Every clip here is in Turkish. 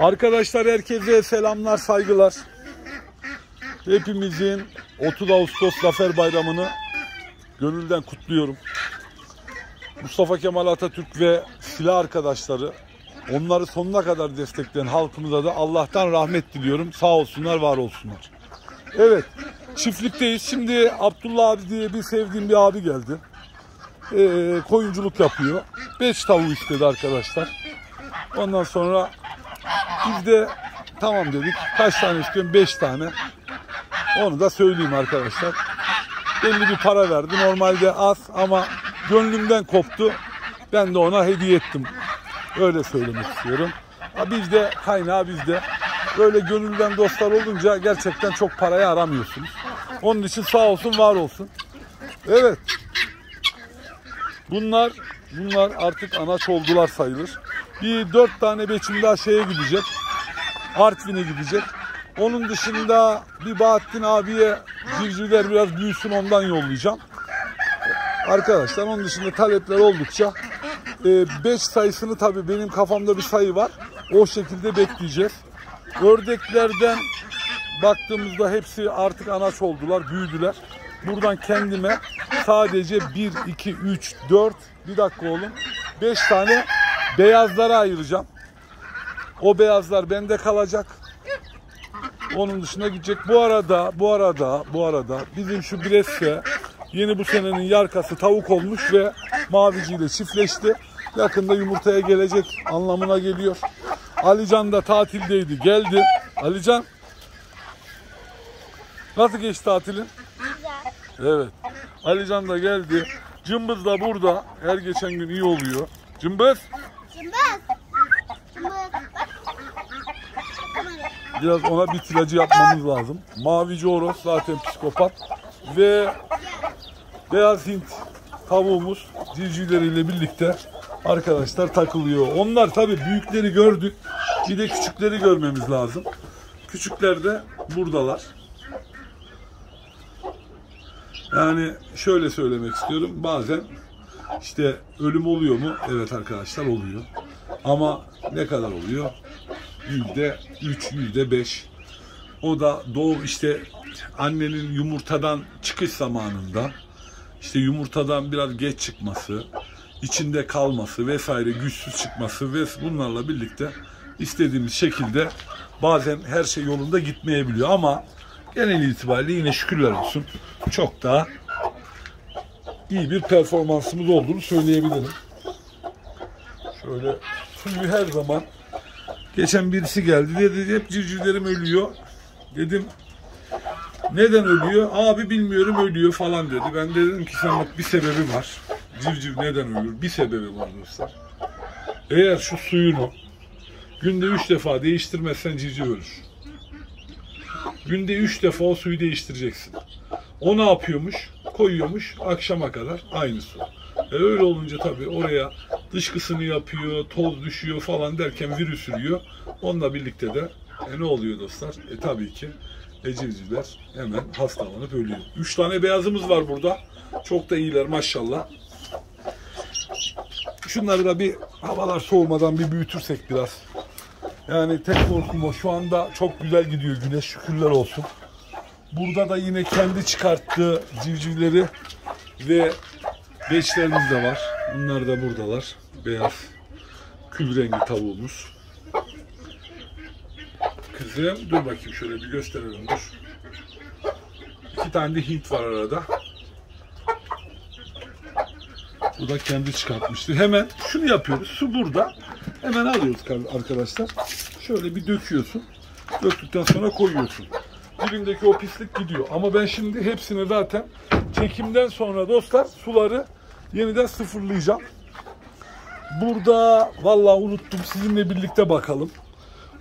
Arkadaşlar herkese selamlar, saygılar. Hepimizin 30 Ağustos Zafer Bayramı'nı gönülden kutluyorum. Mustafa Kemal Atatürk ve silah arkadaşları onları sonuna kadar destekleyen halkımıza da Allah'tan rahmet diliyorum. Sağ olsunlar, var olsunlar. Evet, çiftlikteyiz. Şimdi Abdullah abi diye bir sevdiğim bir abi geldi. Ee, koyunculuk yapıyor. 5 tavuğu istedi arkadaşlar. Ondan sonra biz de tamam dedik. Kaç tane istiyorum? 5 tane. Onu da söyleyeyim arkadaşlar. Belli bir para verdi. Normalde az ama gönlümden koptu. Ben de ona hediye ettim. Öyle söylemek istiyorum. Bizde kaynağı bizde. Böyle gönülden dostlar olunca gerçekten çok parayı aramıyorsunuz. Onun için sağ olsun var olsun. Evet. Bunlar bunlar artık anaç oldular sayılır. Bir dört tane beçim daha şeye gidecek. Artvin'e gidecek. Onun dışında bir Bahattin abiye civcivler biraz büyüsün ondan yollayacağım. Arkadaşlar onun dışında talepler oldukça 5 sayısını tabii benim kafamda bir sayı var. O şekilde bekleyeceğiz. Ördeklerden baktığımızda hepsi artık anaç oldular, büyüdüler. Buradan kendime sadece 1, 2, 3, 4, bir dakika oğlum, 5 tane beyazlara ayıracağım. O beyazlar bende kalacak. Onun dışına gidecek. Bu arada, bu arada, bu arada bizim şu Bresse yeni bu senenin yarkası tavuk olmuş ve maviciyle çiftleşti. Yakında yumurtaya gelecek anlamına geliyor. Alican da tatildeydi, geldi. Alican Nasıl geçti tatilin? Güzel. Evet. Alican da geldi. Cımbız da burada. Her geçen gün iyi oluyor. Cımbız. Biraz ona bir tilacı yapmamız lazım. Mavici Oros zaten psikopat. Ve Beyaz Hint tavuğumuz civcivleriyle birlikte arkadaşlar takılıyor. Onlar tabii büyükleri gördük. Bir de küçükleri görmemiz lazım. Küçükler de buradalar. Yani şöyle söylemek istiyorum. Bazen işte ölüm oluyor mu? Evet arkadaşlar oluyor. Ama ne kadar oluyor? Yüzde üç, yüzde beş. O da doğum işte annenin yumurtadan çıkış zamanında işte yumurtadan biraz geç çıkması, içinde kalması vesaire güçsüz çıkması ve bunlarla birlikte istediğimiz şekilde bazen her şey yolunda gitmeyebiliyor ama genel itibariyle yine şükürler olsun çok daha iyi bir performansımız olduğunu söyleyebilirim. Şöyle suyu her zaman geçen birisi geldi dedi hep civcivlerim ölüyor. Dedim neden ölüyor? Abi bilmiyorum ölüyor falan dedi. Ben de dedim ki sen bak bir sebebi var. Civciv neden ölür? Bir sebebi var dostlar. Eğer şu suyunu günde üç defa değiştirmezsen civciv ölür. Günde üç defa o suyu değiştireceksin. O ne yapıyormuş? Koyuyormuş akşama kadar aynı su. E öyle olunca tabii oraya dışkısını yapıyor, toz düşüyor falan derken virüs ürüyor. Onunla birlikte de e ne oluyor dostlar? E tabii ki ecevizler hemen hastalanıp ölüyor. Üç tane beyazımız var burada. Çok da iyiler maşallah. Şunları da bir havalar soğumadan bir büyütürsek biraz. Yani tek korkum o. Şu anda çok güzel gidiyor güneş şükürler olsun. Burada da yine kendi çıkarttığı civcivleri ve beçlerimiz de var. Bunlar da buradalar. Beyaz kül rengi tavuğumuz. Kızım dur bakayım şöyle bir gösterelim dur. İki tane de Hint var arada. Bu da kendi çıkartmıştı. Hemen şunu yapıyoruz. Su burada. Hemen alıyoruz arkadaşlar. Şöyle bir döküyorsun. Döktükten sonra koyuyorsun. Dibindeki o pislik gidiyor. Ama ben şimdi hepsini zaten çekimden sonra dostlar suları yeniden sıfırlayacağım. Burada vallahi unuttum sizinle birlikte bakalım.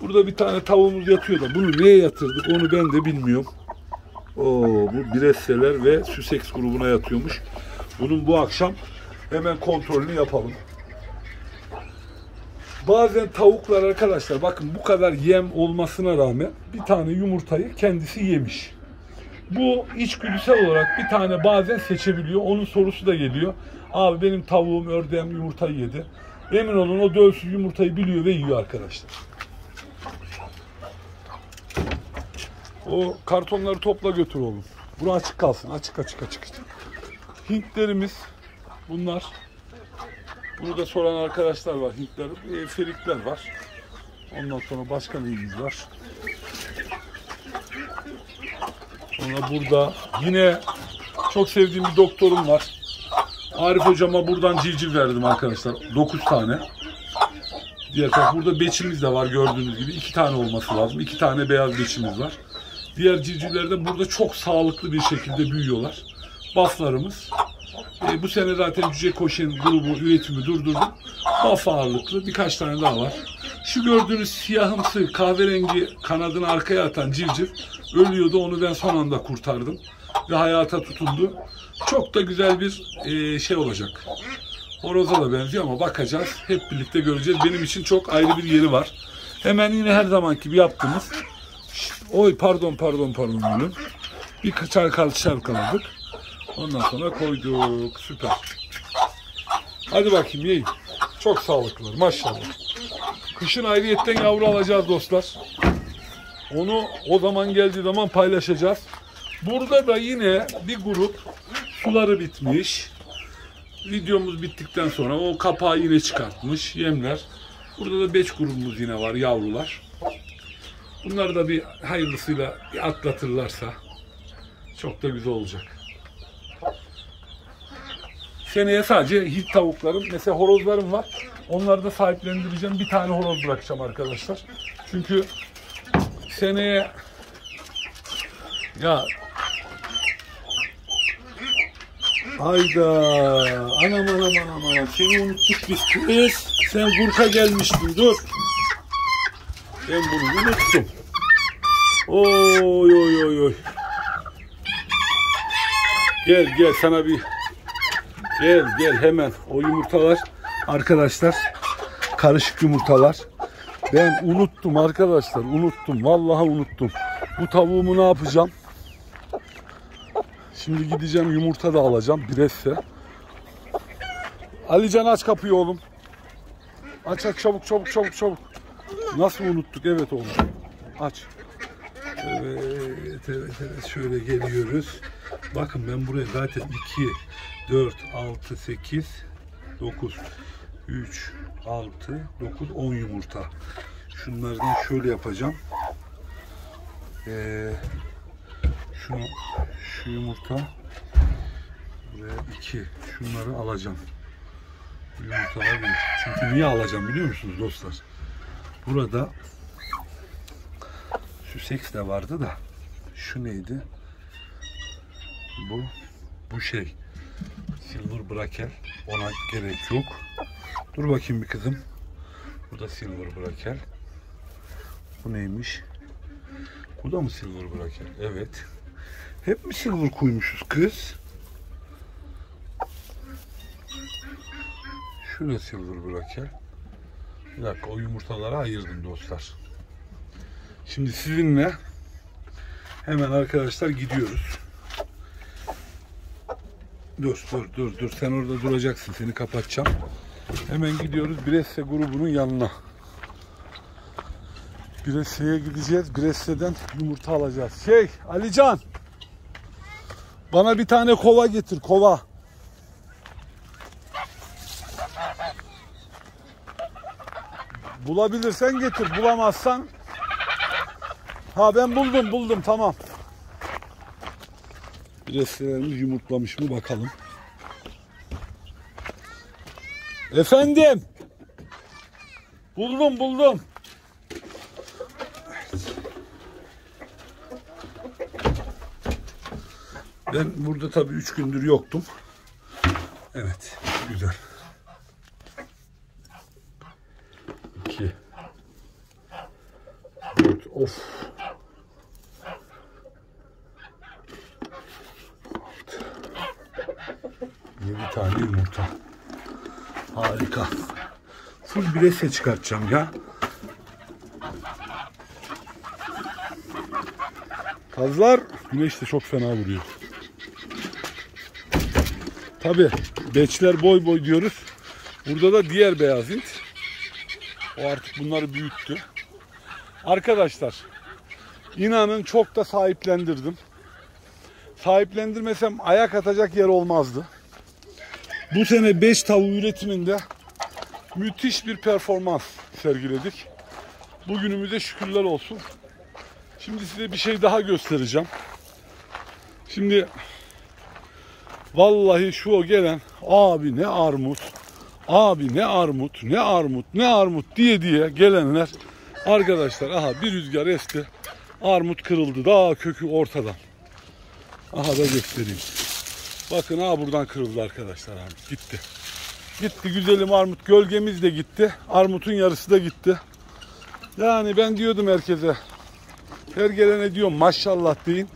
Burada bir tane tavuğumuz yatıyor da bunu neye yatırdık onu ben de bilmiyorum. Oo, bu Bresseler ve Sussex grubuna yatıyormuş. Bunun bu akşam hemen kontrolünü yapalım. Bazen tavuklar arkadaşlar bakın bu kadar yem olmasına rağmen bir tane yumurtayı kendisi yemiş. Bu içgüdüsel olarak bir tane bazen seçebiliyor. Onun sorusu da geliyor. Abi benim tavuğum, ördeğim yumurtayı yedi. Emin olun o dövsüz yumurtayı biliyor ve yiyor arkadaşlar. O kartonları topla götür oğlum. Bunu açık kalsın. Açık açık açık. Hintlerimiz bunlar. Burada soran arkadaşlar var. Hintler, e, ferikler var. Ondan sonra başka neyimiz var? Sonra burada yine çok sevdiğim bir doktorum var. Arif hocama buradan civciv verdim arkadaşlar. 9 tane. Diğer taraf burada beçimiz de var gördüğünüz gibi. iki tane olması lazım. İki tane beyaz beçimiz var. Diğer civcivler de burada çok sağlıklı bir şekilde büyüyorlar. Baflarımız. E, bu sene zaten Cüce Koşen grubu üretimi durdurdum. Baf ağırlıklı birkaç tane daha var. Şu gördüğünüz siyahımsı kahverengi kanadını arkaya atan civciv ölüyordu. Onu ben son anda kurtardım. Ve hayata tutundu. Çok da güzel bir e, şey olacak. Horoza da benziyor ama bakacağız. Hep birlikte göreceğiz. Benim için çok ayrı bir yeri var. Hemen yine her zamanki gibi yaptığımız. Oy pardon pardon pardon. oğlum. Bir kaçar kal şarkaladık. Ondan sonra koyduk. Süper. Hadi bakayım yiyin. Çok sağlıklılar maşallah. Kışın ayrıyetten yavru alacağız dostlar. Onu o zaman geldiği zaman paylaşacağız. Burada da yine bir grup suları bitmiş. Videomuz bittikten sonra o kapağı yine çıkartmış yemler. Burada da beş grubumuz yine var yavrular. Bunları da bir hayırlısıyla bir atlatırlarsa çok da güzel olacak. Seneye sadece hit tavuklarım, mesela horozlarım var. Onları da sahiplendireceğim. Bir tane horoz bırakacağım arkadaşlar. Çünkü seneye ya Hayda. Anam anam anam anam. Seni unuttuk biz kız. Sen Gurka gelmiştin dur. Ben bunu unuttum. Oy oy oy oy. Gel gel sana bir Gel gel hemen o yumurtalar arkadaşlar karışık yumurtalar. Ben unuttum arkadaşlar unuttum vallahi unuttum. Bu tavuğumu ne yapacağım? Şimdi gideceğim yumurta da alacağım biresse. Alican aç kapıyı oğlum. Aç aç çabuk çabuk çabuk çabuk. Nasıl unuttuk evet oğlum. Aç. Evet evet evet şöyle geliyoruz. Bakın ben buraya zaten 2, 4, 6, 8, 9, 3, 6, 9, 10 yumurta. Şunlardan şöyle yapacağım. Ee, şunu, şu yumurta buraya 2. Şunları alacağım. Yumurtalar bir. Çünkü niye alacağım biliyor musunuz dostlar? Burada şu seks de vardı da şu neydi? Bu bu şey silver brakel ona gerek yok. Dur bakayım bir kızım. Bu da silver brakel. Bu neymiş? Bu da mı silver brakel? Evet. Hep mi silver koymuşuz kız? Şurada silver brakel. Bir dakika o yumurtaları ayırdım dostlar. Şimdi sizinle hemen arkadaşlar gidiyoruz. Dur dur dur dur sen orada duracaksın seni kapatacağım. Hemen gidiyoruz Bresse grubunun yanına. Bresse'ye gideceğiz. Bresse'den yumurta alacağız. Şey Alican bana bir tane kova getir kova. Bulabilirsen getir. Bulamazsan Ha ben buldum buldum tamam. Restilerimiz yumurtlamış mı bakalım. Efendim. Buldum buldum. Ben burada tabii üç gündür yoktum. Evet güzel. İki. Dört. Of. Yedi tane yumurta. Harika. Full birese çıkartacağım ya. Kazlar güneş de çok fena vuruyor. Tabi beçler boy boy diyoruz. Burada da diğer beyaz hint. O artık bunları büyüttü. Arkadaşlar İnanın çok da sahiplendirdim. Sahiplendirmesem ayak atacak yer olmazdı. Bu sene 5 tavuğu üretiminde müthiş bir performans sergiledik. Bugünümüze şükürler olsun. Şimdi size bir şey daha göstereceğim. Şimdi vallahi şu o gelen abi ne armut, abi ne armut, ne armut, ne armut diye diye gelenler arkadaşlar aha bir rüzgar esti. Armut kırıldı daha kökü ortadan. Aha da göstereyim. Bakın ha buradan kırıldı arkadaşlar armut gitti. Gitti güzelim armut gölgemiz de gitti. Armutun yarısı da gitti. Yani ben diyordum herkese her gelene diyorum maşallah deyin.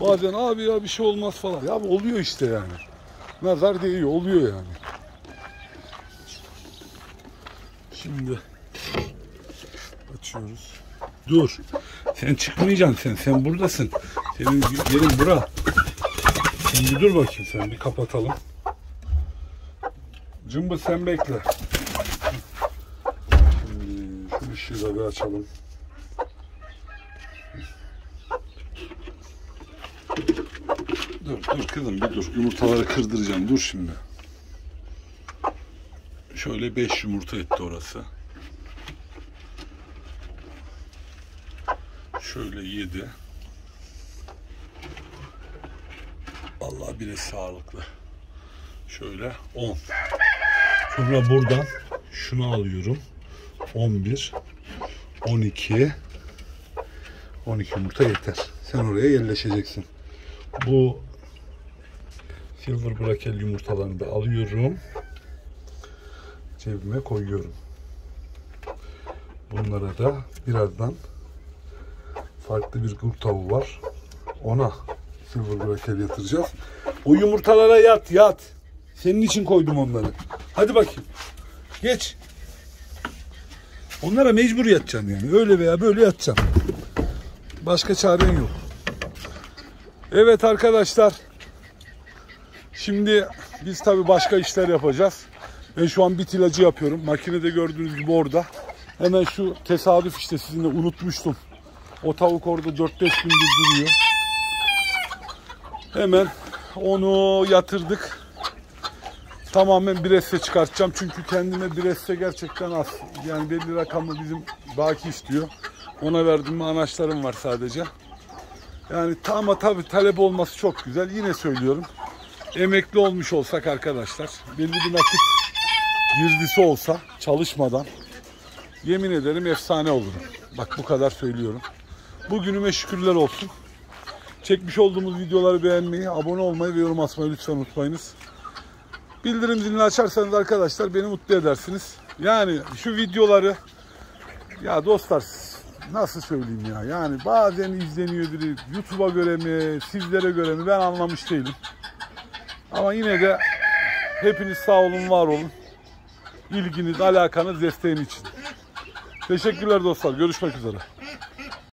Bazen abi ya bir şey olmaz falan. Ya oluyor işte yani. Nazar değiyor oluyor yani. Şimdi açıyoruz. Dur. Sen çıkmayacaksın sen. Sen buradasın. Senin yerin bura. Şimdi dur bakayım sen bir kapatalım. Cımbız sen bekle. Şimdi şu ışığı da bir açalım. Dur dur kızım bir dur. Yumurtaları kırdıracağım. Dur şimdi. Şöyle 5 yumurta etti orası. Şöyle 7. Allah bile sağlıklı. Şöyle 10. Sonra buradan şunu alıyorum. 11 12 12 yumurta yeter. Sen oraya yerleşeceksin. Bu silver brakel yumurtalarını da alıyorum. Cebime koyuyorum. Bunlara da birazdan farklı bir kurt tavuğu var. Ona silver brakel yatıracağız. O yumurtalara yat yat. Senin için koydum onları. Hadi bakayım. Geç. Onlara mecbur yatacaksın yani. Öyle veya böyle yatacaksın. Başka çaren yok. Evet arkadaşlar. Şimdi biz tabi başka işler yapacağız. Ben şu an bit ilacı yapıyorum. Makinede gördüğünüz gibi orada. Hemen şu tesadüf işte sizinle unutmuştum. O tavuk orada 4-5 gündür duruyor. Hemen onu yatırdık. Tamamen Brest'e çıkartacağım. Çünkü kendime Brest'e gerçekten az. Yani belli rakamı bizim baki istiyor. Ona verdim mi anaçlarım var sadece. Yani ama tabii talep olması çok güzel. Yine söylüyorum. Emekli olmuş olsak arkadaşlar. Belli bir nakit girdisi olsa çalışmadan yemin ederim efsane olurum. Bak bu kadar söylüyorum. Bugünüme şükürler olsun. Çekmiş olduğumuz videoları beğenmeyi, abone olmayı ve yorum atmayı lütfen unutmayınız. Bildirim zilini açarsanız arkadaşlar beni mutlu edersiniz. Yani şu videoları ya dostlar nasıl söyleyeyim ya yani bazen izleniyor biri YouTube'a göre mi sizlere göre mi ben anlamış değilim. Ama yine de hepiniz sağ olun var olun. İlginiz, alakanız, desteğin için. Teşekkürler dostlar. Görüşmek üzere.